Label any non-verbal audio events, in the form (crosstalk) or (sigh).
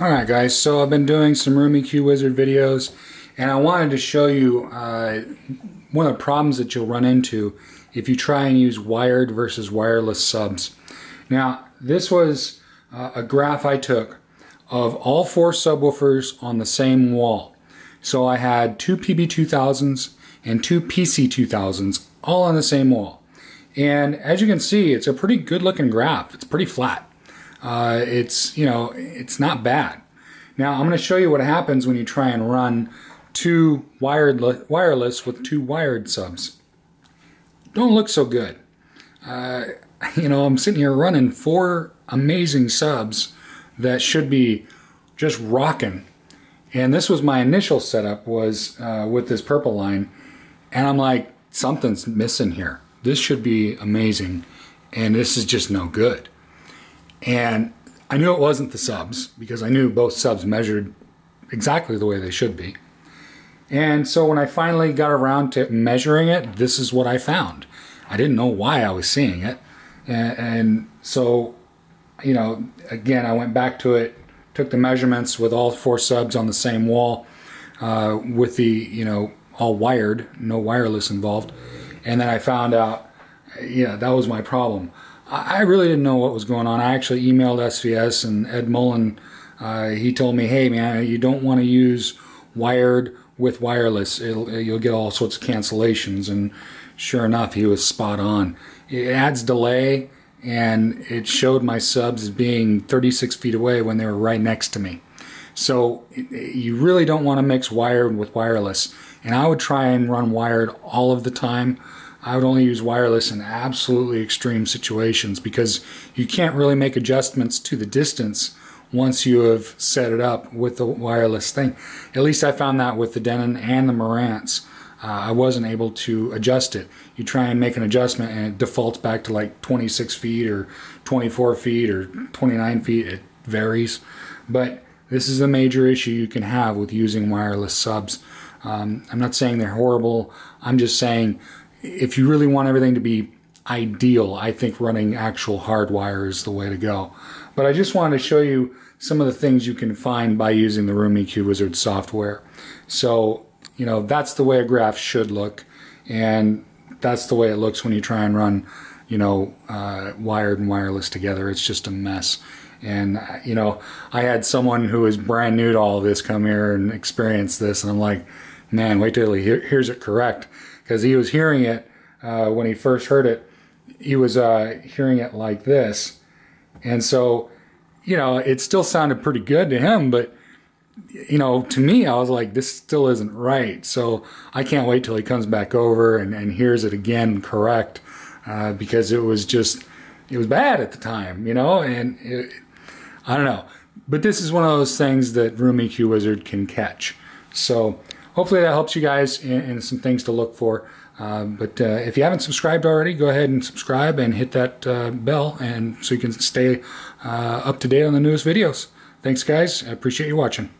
Alright guys, so I've been doing some Room EQ Wizard videos and I wanted to show you uh, one of the problems that you'll run into if you try and use wired versus wireless subs. Now this was uh, a graph I took of all four subwoofers on the same wall. So I had two PB2000s and two PC2000s all on the same wall. And as you can see, it's a pretty good looking graph. It's pretty flat uh, it's you know it's not bad. Now I'm going to show you what happens when you try and run two wired wireless with two wired subs. Don't look so good. Uh, (laughs) you know I'm sitting here running four amazing subs that should be just rocking. And this was my initial setup was uh, with this purple line, and I'm like something's missing here. This should be amazing, and this is just no good. And I knew it wasn't the subs because I knew both subs measured exactly the way they should be. And so when I finally got around to measuring it, this is what I found. I didn't know why I was seeing it. And, and so, you know, again, I went back to it, took the measurements with all four subs on the same wall, uh, with the, you know, all wired, no wireless involved. And then I found out, yeah, that was my problem. I really didn't know what was going on. I actually emailed SVS and Ed Mullen. Uh, he told me, "Hey, man, you don't want to use wired with wireless. It'll, you'll get all sorts of cancellations." And sure enough, he was spot on. It adds delay, and it showed my subs being 36 feet away when they were right next to me. So you really don't want to mix wired with wireless. And I would try and run wired all of the time. I would only use wireless in absolutely extreme situations because you can't really make adjustments to the distance once you have set it up with the wireless thing. At least I found that with the Denon and the Marantz. Uh, I wasn't able to adjust it. You try and make an adjustment and it defaults back to like 26 feet or 24 feet or 29 feet. It varies. But this is a major issue you can have with using wireless subs. Um, I'm not saying they're horrible. I'm just saying if you really want everything to be ideal, I think running actual hardwire is the way to go. But I just wanted to show you some of the things you can find by using the Room EQ Wizard software. So, you know, that's the way a graph should look. And that's the way it looks when you try and run, you know, uh, wired and wireless together. It's just a mess. And, you know, I had someone who was brand new to all this come here and experience this. And I'm like, man, wait till he hears it correct because he was hearing it uh, when he first heard it. He was uh, hearing it like this, and so you know it still sounded pretty good to him, but you know to me I was like this still isn't right. So I can't wait till he comes back over and, and hears it again correct uh, because it was just it was bad at the time, you know, and it, I don't know. But this is one of those things that Room EQ Wizard can catch. So hopefully that helps you guys in, in some things to look for. Uh, but uh, if you haven't subscribed already, go ahead and subscribe and hit that uh, bell, and so you can stay uh, up to date on the newest videos. Thanks, guys. I appreciate you watching.